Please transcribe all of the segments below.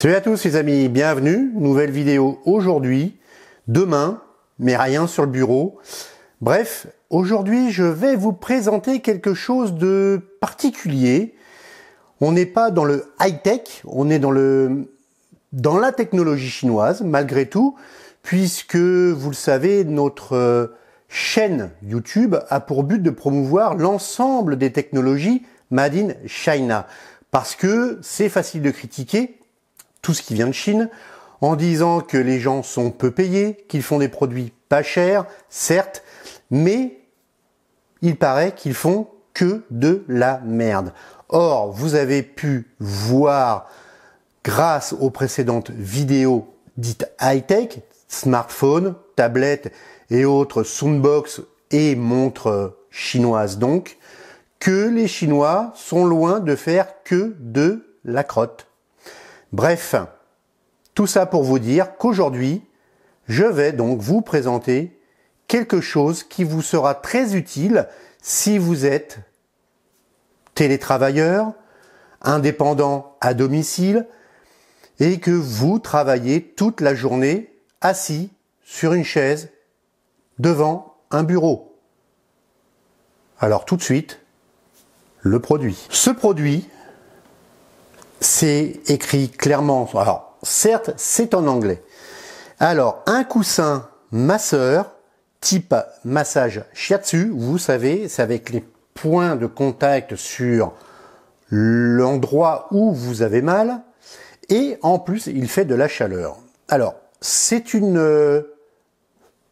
Salut à tous les amis, bienvenue, nouvelle vidéo aujourd'hui, demain, mais rien sur le bureau. Bref, aujourd'hui je vais vous présenter quelque chose de particulier. On n'est pas dans le high-tech, on est dans, le, dans la technologie chinoise malgré tout, puisque vous le savez, notre euh, chaîne YouTube a pour but de promouvoir l'ensemble des technologies Made in China. Parce que c'est facile de critiquer, tout ce qui vient de Chine, en disant que les gens sont peu payés, qu'ils font des produits pas chers, certes, mais il paraît qu'ils font que de la merde. Or, vous avez pu voir, grâce aux précédentes vidéos dites high-tech, smartphones, tablettes et autres soundbox et montres chinoises donc, que les Chinois sont loin de faire que de la crotte. Bref, tout ça pour vous dire qu'aujourd'hui, je vais donc vous présenter quelque chose qui vous sera très utile si vous êtes télétravailleur, indépendant à domicile et que vous travaillez toute la journée assis sur une chaise devant un bureau. Alors tout de suite, le produit. Ce produit, c'est écrit clairement. Alors, certes, c'est en anglais. Alors, un coussin masseur type massage shiatsu, vous savez, c'est avec les points de contact sur l'endroit où vous avez mal et en plus, il fait de la chaleur. Alors, c'est une euh,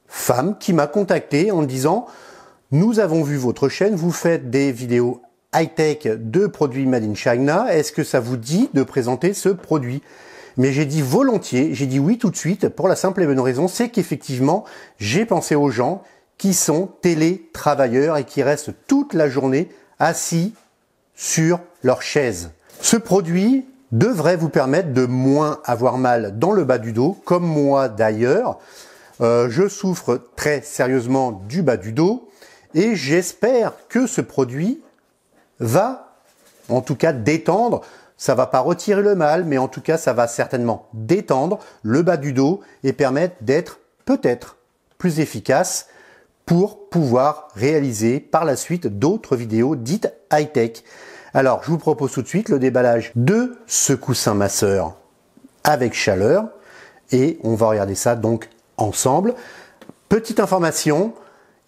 femme qui m'a contacté en disant nous avons vu votre chaîne, vous faites des vidéos high-tech de produits Made in China. Est-ce que ça vous dit de présenter ce produit? Mais j'ai dit volontiers, j'ai dit oui tout de suite pour la simple et bonne raison, c'est qu'effectivement, j'ai pensé aux gens qui sont télétravailleurs et qui restent toute la journée assis sur leur chaise. Ce produit devrait vous permettre de moins avoir mal dans le bas du dos, comme moi d'ailleurs. Euh, je souffre très sérieusement du bas du dos et j'espère que ce produit va, en tout cas, détendre. Ça va pas retirer le mal, mais en tout cas, ça va certainement détendre le bas du dos et permettre d'être peut-être plus efficace pour pouvoir réaliser par la suite d'autres vidéos dites high-tech. Alors, je vous propose tout de suite le déballage de ce coussin masseur avec chaleur et on va regarder ça donc ensemble. Petite information,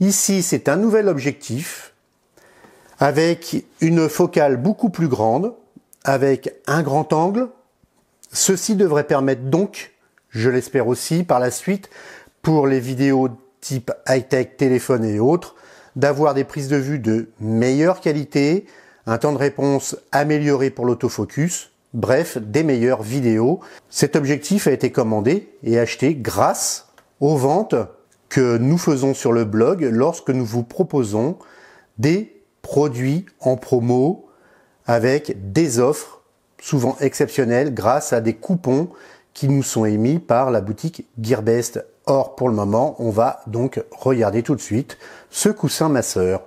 ici c'est un nouvel objectif avec une focale beaucoup plus grande, avec un grand angle. Ceci devrait permettre donc, je l'espère aussi par la suite, pour les vidéos type high-tech, téléphone et autres, d'avoir des prises de vue de meilleure qualité, un temps de réponse amélioré pour l'autofocus, bref, des meilleures vidéos. Cet objectif a été commandé et acheté grâce aux ventes que nous faisons sur le blog lorsque nous vous proposons des produits en promo avec des offres souvent exceptionnelles grâce à des coupons qui nous sont émis par la boutique Gearbest. Or, pour le moment, on va donc regarder tout de suite ce coussin masseur.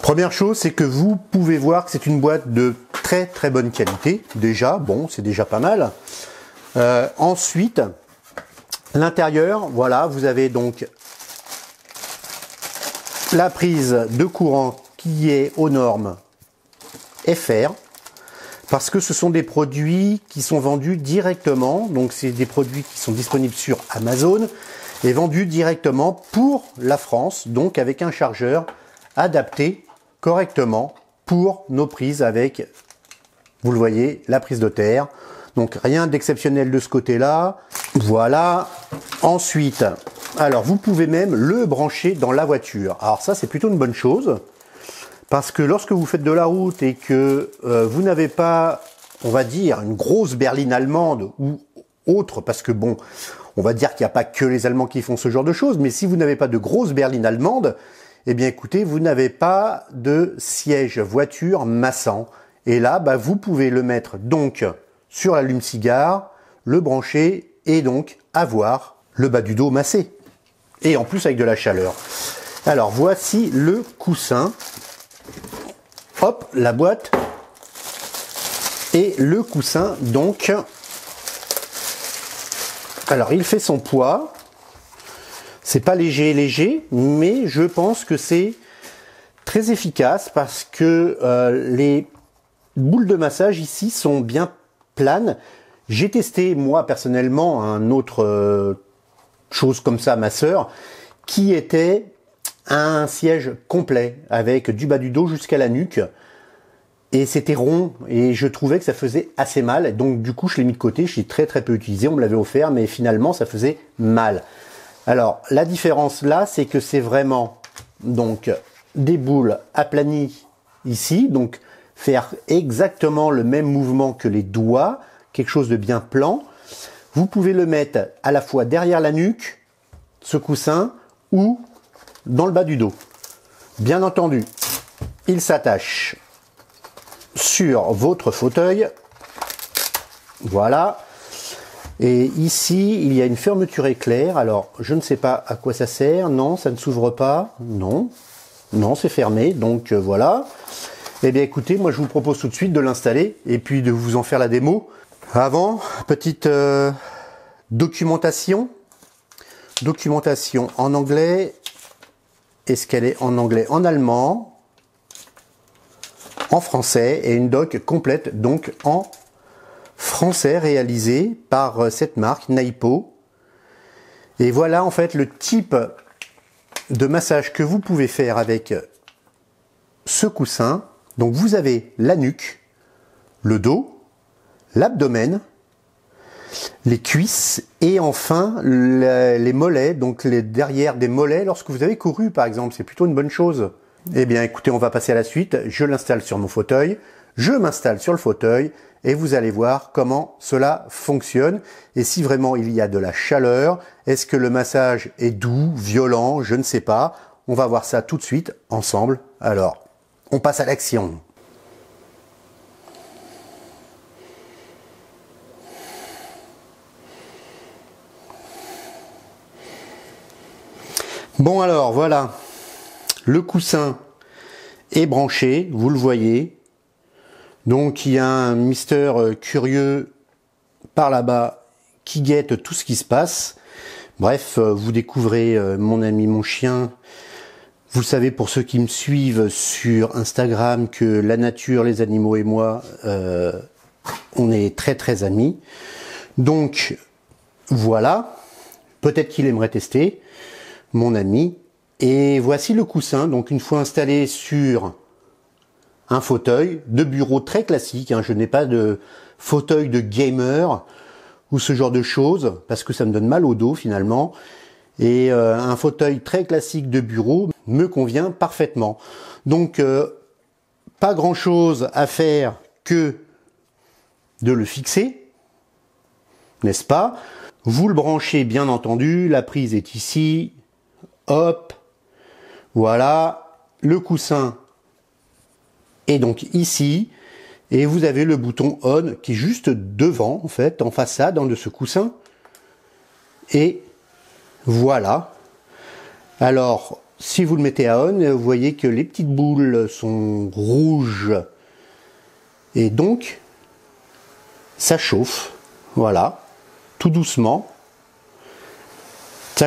Première chose, c'est que vous pouvez voir que c'est une boîte de très très bonne qualité. Déjà, bon, c'est déjà pas mal. Euh, ensuite, l'intérieur, voilà, vous avez donc la prise de courant qui est aux normes FR, parce que ce sont des produits qui sont vendus directement, donc c'est des produits qui sont disponibles sur Amazon et vendus directement pour la France, donc avec un chargeur adapté correctement pour nos prises avec, vous le voyez, la prise de terre. Donc rien d'exceptionnel de ce côté-là. Voilà. Ensuite, alors vous pouvez même le brancher dans la voiture. Alors ça c'est plutôt une bonne chose. Parce que lorsque vous faites de la route et que euh, vous n'avez pas, on va dire, une grosse berline allemande ou autre, parce que bon, on va dire qu'il n'y a pas que les Allemands qui font ce genre de choses, mais si vous n'avez pas de grosse berline allemande, eh bien écoutez, vous n'avez pas de siège voiture massant. Et là, bah, vous pouvez le mettre donc sur l'allume-cigare, le brancher et donc avoir le bas du dos massé. Et en plus avec de la chaleur. Alors voici le coussin hop, la boîte et le coussin donc Alors il fait son poids. C'est pas léger léger, mais je pense que c'est très efficace parce que euh, les boules de massage ici sont bien planes. J'ai testé moi personnellement un autre euh, chose comme ça, ma sœur, qui était un siège complet avec du bas du dos jusqu'à la nuque. Et c'était rond et je trouvais que ça faisait assez mal. Donc du coup, je l'ai mis de côté. Je l'ai très très peu utilisé. On me l'avait offert, mais finalement, ça faisait mal. Alors la différence là, c'est que c'est vraiment donc des boules aplanies ici. Donc faire exactement le même mouvement que les doigts, quelque chose de bien plan. Vous pouvez le mettre à la fois derrière la nuque, ce coussin, ou dans le bas du dos. Bien entendu, il s'attache sur votre fauteuil. Voilà. Et ici, il y a une fermeture éclair. Alors, je ne sais pas à quoi ça sert. Non, ça ne s'ouvre pas. Non. Non, c'est fermé. Donc, euh, voilà. Eh bien, écoutez, moi, je vous propose tout de suite de l'installer et puis de vous en faire la démo. Avant, petite euh, documentation. Documentation en anglais. Est-ce qu'elle est en anglais En allemand en français et une doc complète donc en français réalisée par euh, cette marque Naipo. Et voilà en fait le type de massage que vous pouvez faire avec ce coussin. Donc vous avez la nuque, le dos, l'abdomen, les cuisses et enfin les mollets, donc les derrière des mollets lorsque vous avez couru par exemple. C'est plutôt une bonne chose. Eh bien écoutez, on va passer à la suite. Je l'installe sur mon fauteuil, je m'installe sur le fauteuil et vous allez voir comment cela fonctionne et si vraiment il y a de la chaleur, est-ce que le massage est doux, violent, je ne sais pas. On va voir ça tout de suite ensemble. Alors, on passe à l'action. Bon alors, voilà, le coussin est branché, vous le voyez. Donc il y a un mister euh, curieux par là-bas qui guette tout ce qui se passe. Bref, euh, vous découvrez euh, mon ami, mon chien. Vous savez pour ceux qui me suivent sur Instagram que la nature, les animaux et moi, on est très très amis. Donc voilà, peut-être qu'il aimerait tester, mon ami, et voici le coussin, donc une fois installé sur un fauteuil de bureau très classique, hein. je n'ai pas de fauteuil de gamer ou ce genre de choses, parce que ça me donne mal au dos finalement, et euh, un fauteuil très classique de bureau me convient parfaitement. Donc euh, pas grand chose à faire que de le fixer, n'est-ce pas? Vous le branchez bien entendu, la prise est ici, hop, voilà, le coussin est donc ici. Et vous avez le bouton on qui est juste devant, en fait, en façade de ce coussin. Et voilà. Alors, si vous le mettez à on, vous voyez que les petites boules sont rouges. Et donc, ça chauffe. Voilà. Tout doucement.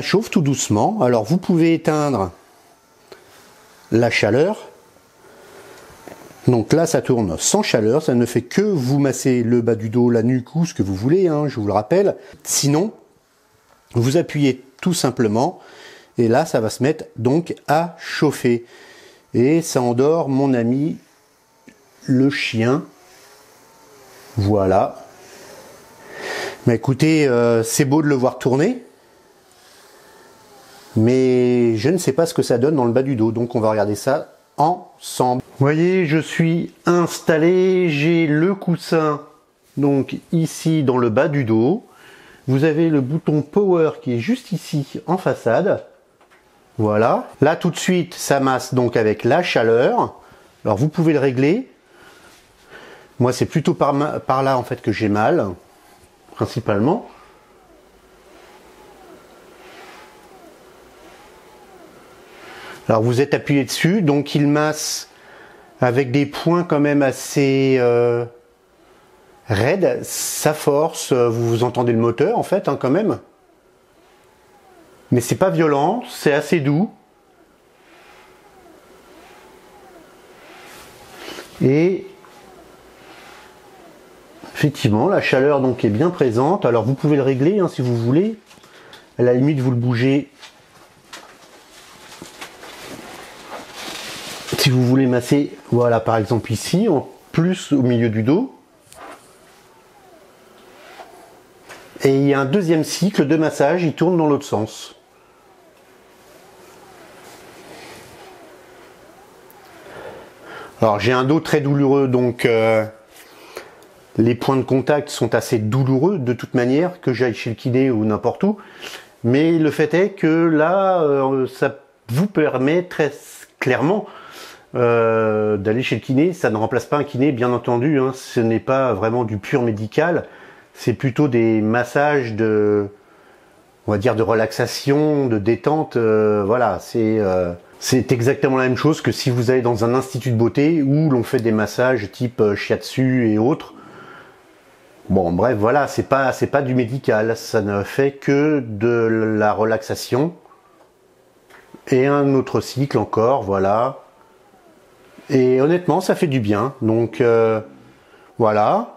Chauffe tout doucement. Alors, vous pouvez éteindre la chaleur. Donc là, ça tourne sans chaleur, ça ne fait que vous masser le bas du dos, la nuque ou ce que vous voulez, hein, je vous le rappelle. Sinon, vous appuyez tout simplement et là, ça va se mettre donc à chauffer. Et ça endort mon ami le chien. Voilà. Mais écoutez, euh, c'est beau de le voir tourner mais je ne sais pas ce que ça donne dans le bas du dos, donc on va regarder ça ensemble. Vous voyez, je suis installé, j'ai le coussin donc ici dans le bas du dos. Vous avez le bouton power qui est juste ici en façade. Voilà. Là tout de suite, ça masse donc avec la chaleur. Alors vous pouvez le régler. Moi c'est plutôt par, par là en fait que j'ai mal, principalement. Alors vous êtes appuyé dessus, donc il masse avec des points quand même assez euh, raides. Sa force, euh, vous, vous entendez le moteur en fait hein, quand même. Mais c'est pas violent, c'est assez doux. Et effectivement, la chaleur donc est bien présente. Alors vous pouvez le régler hein, si vous voulez. À la limite, vous le bougez. Si vous voulez masser, voilà par exemple ici, en plus au milieu du dos. Et il y a un deuxième cycle de massage, il tourne dans l'autre sens. Alors j'ai un dos très douloureux, donc euh, les points de contact sont assez douloureux de toute manière, que j'aille chez le kiné ou n'importe où. Mais le fait est que là, euh, ça vous permet très clairement euh, d'aller chez le kiné. Ça ne remplace pas un kiné, bien entendu. Hein. ce n'est pas vraiment du pur médical c'est plutôt des massages de, on va dire, de relaxation, de détente. Euh, voilà, c'est euh, c'est exactement la même chose que si vous allez dans un institut de beauté où l'on fait des massages type shiatsu et autres. Bon, bref, voilà, c'est pas c'est pas du médical, ça ne fait que de la relaxation et un autre cycle encore, voilà. Et honnêtement, ça fait du bien. Donc voilà,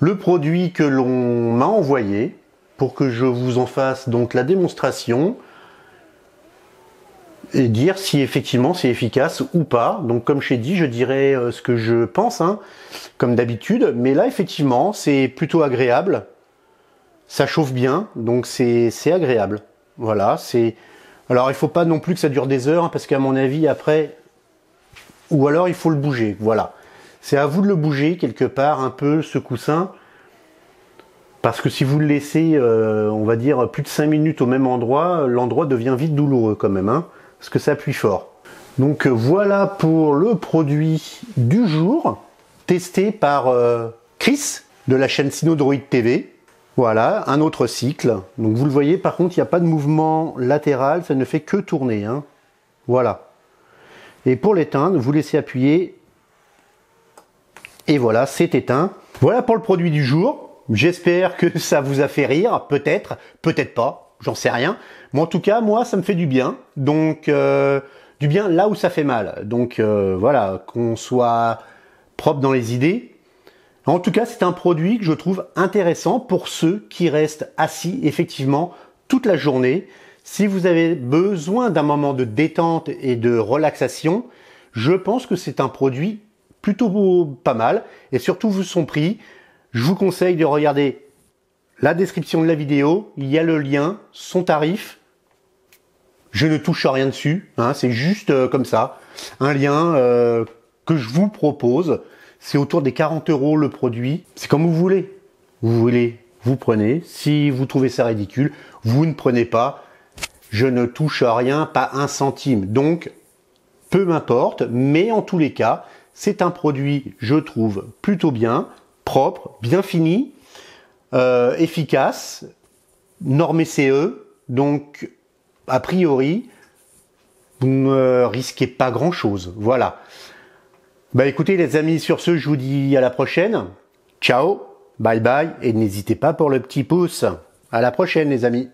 le produit que l'on m'a envoyé pour que je vous en fasse donc la démonstration et dire si effectivement c'est efficace ou pas. Donc comme je t'ai dit, je dirais euh, ce que je pense, hein, comme d'habitude. Mais là, effectivement, c'est plutôt agréable. Ça chauffe bien, donc c'est agréable. Voilà, c'est... Alors il faut pas non plus que ça dure des heures, hein, parce qu'à mon avis, après... Ou alors il faut le bouger, voilà. C'est à vous de le bouger quelque part un peu ce coussin. Parce que si vous le laissez, euh, on va dire, plus de 5 minutes au même endroit, l'endroit devient vite douloureux quand même, hein, parce que ça appuie fort. Donc euh, voilà pour le produit du jour, testé par euh, Chris de la chaîne Synodroid TV. Voilà, un autre cycle. Donc vous le voyez, par contre, il n'y a pas de mouvement latéral, ça ne fait que tourner. Hein. Voilà. Et pour l'éteindre, vous laissez appuyer et voilà, c'est éteint. Voilà pour le produit du jour. J'espère que ça vous a fait rire, peut-être, peut-être pas, j'en sais rien. Mais en tout cas, moi, ça me fait du bien. Donc, euh, du bien là où ça fait mal. Donc, euh, voilà, qu'on soit propre dans les idées. En tout cas, c'est un produit que je trouve intéressant pour ceux qui restent assis, effectivement, toute la journée. Si vous avez besoin d'un moment de détente et de relaxation, je pense que c'est un produit plutôt pas mal et surtout vu son prix, je vous conseille de regarder la description de la vidéo, il y a le lien, son tarif. Je ne touche rien dessus, hein, c'est juste euh, comme ça, un lien euh, que je vous propose. C'est autour des 40 euros le produit. C'est comme vous voulez. Vous voulez, vous prenez. Si vous trouvez ça ridicule, vous ne prenez pas. Je ne touche rien, pas un centime. Donc, peu m'importe, mais en tous les cas, c'est un produit, je trouve, plutôt bien, propre, bien fini, euh, efficace, normé CE, donc a priori, vous ne risquez pas grand-chose. Voilà. Bah écoutez les amis, sur ce, je vous dis à la prochaine. Ciao, bye bye, et n'hésitez pas pour le petit pouce. À la prochaine les amis.